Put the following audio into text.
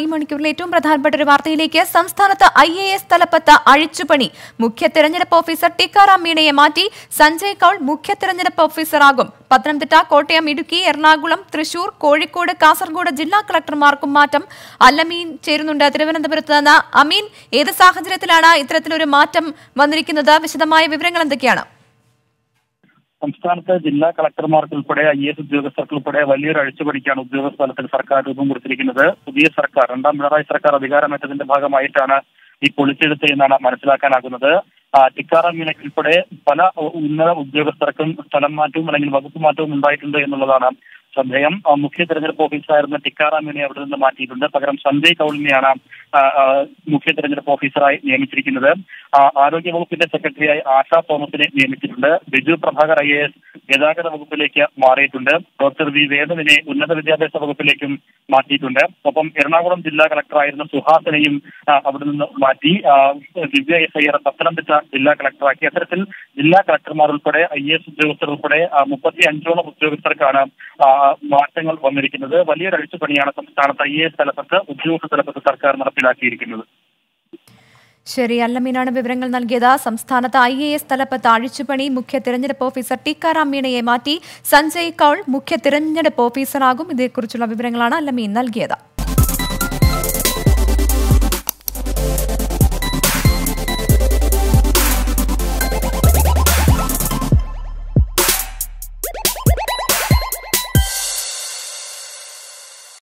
ഈ മണിക്കൂറിലെ ഏറ്റവും പ്രധാനപ്പെട്ട ഒരു വാർത്തയിലേക്ക് സംസ്ഥാനത്ത് ഐ എ എസ് തലപ്പത്ത് അഴിച്ചുപണി. മുഖ്യ തെരഞ്ഞെടുപ്പ് ഓഫീസർ ടിക്കാറാം മീണയെ മാറ്റി സഞ്ജയ് കൌൾ മുഖ്യ തെരഞ്ഞെടുപ്പ് ഓഫീസറാകും. പത്തനംതിട്ട കോട്ടയം ഇടുക്കി എറണാകുളം തൃശൂർ കോഴിക്കോട് കാസർഗോഡ് ജില്ലാ കളക്ടർമാർക്കും മാറ്റം. അല്ലമീൻ ചേരുന്നുണ്ട്. തിരുവനന്തപുരത്ത് നിന്ന് അമീൻ. ഏത് സാഹചര്യത്തിലാണ് ഇത്തരത്തിലൊരു മാറ്റം വന്നിരിക്കുന്നത്? വിശദമായ വിവരങ്ങൾ എന്തൊക്കെയാണ്? സംസ്ഥാനത്ത് ജില്ലാ കളക്ടർമാർക്ക് ഉൾപ്പെടെ ഐ എസ് ഉദ്യോഗസ്ഥർക്ക് ഉൾപ്പെടെ വലിയൊരു അഴിച്ചുപണിക്കാണ് ഉദ്യോഗസ്ഥലത്തിൽ സർക്കാർ രൂപം കൊടുത്തിരിക്കുന്നത്. പുതിയ സർക്കാർ രണ്ടാം പിണറായി സർക്കാർ അധികാരമേറ്റതിന്റെ ഭാഗമായിട്ടാണ് ഈ പൊളിച്ചെടുത്ത് എന്നാണ് മനസ്സിലാക്കാനാകുന്നത്. ടിക്കാറാം മീനക്ക് ഉൾപ്പെടെ പല ഉന്നത ഉദ്യോഗസ്ഥർക്കും സ്ഥലം മാറ്റവും അല്ലെങ്കിൽ വകുപ്പ് മാറ്റവും ഉണ്ടായിട്ടുണ്ട് എന്നുള്ളതാണ് ശ്രദ്ധേയം മുഖ്യ തെരഞ്ഞെടുപ്പ് ഓഫീസറായിരുന്ന ടിക്കാറാം മീനെ അവിടെ നിന്ന് മാറ്റിയിട്ടുണ്ട്. പകരം സഞ്ജയ് കൌളിനെയാണ് മുഖ്യ തെരഞ്ഞെടുപ്പ് ഓഫീസറായി നിയമിച്ചിരിക്കുന്നത്. ആരോഗ്യ വകുപ്പിന്റെ സെക്രട്ടറിയായി ആശാ തോമസിനെ നിയമിച്ചിട്ടുണ്ട്. ബിജു പ്രഭാകർ ഐ എസ് ഗതാഗത വകുപ്പിലേക്ക് മാറിയിട്ടുണ്ട്. ഡോക്ടർ വി വേദവിനെ ഉന്നത വിദ്യാഭ്യാസ വകുപ്പിലേക്കും മാറ്റിയിട്ടുണ്ട്. ഒപ്പം എറണാകുളം ജില്ലാ കളക്ടറായിരുന്ന സുഹാസിനെയും അവിടെ നിന്ന് മാറ്റി. ദിവ്യ എസ് ആർ പത്തനംതിട്ട ജില്ലാ കളക്ടറാക്കി. അത്തരത്തിൽ ജില്ലാ കളക്ടർമാർ ഉൾപ്പെടെ ഐ എസ് ഉദ്യോഗസ്ഥർ ഉൾപ്പെടെ മുപ്പത്തി അഞ്ചോളം ഉദ്യോഗസ്ഥർക്കാണ് മാറ്റങ്ങൾ വന്നിരിക്കുന്നത്. വലിയൊരു അഴിച്ചുപണിയാണ് സംസ്ഥാനത്ത് ഐ എ എസ് തലപ്പത്ത് ഉദ്യോഗസ്ഥ തലപ്പത്ത് സർക്കാർ നടപ്പിലാക്കിയിരിക്കുന്നത്. ശരി അല്ലമീനാണ് വിവരങ്ങൾ നൽകിയത്. സംസ്ഥാനത്ത് ഐ എ എസ് തലപ്പത്ത് അഴിച്ചുപണി മുഖ്യ തിരഞ്ഞെടുപ്പ് ഓഫീസർ ടിക്കാറാം മീണയെ മാറ്റി സഞ്ജയ് കൌൾ മുഖ്യ തിരഞ്ഞെടുപ്പ് ഓഫീസറാകും. ഇതേക്കുറിച്ചുള്ള വിവരങ്ങളാണ് അല്ലമീൻ നൽകിയത്.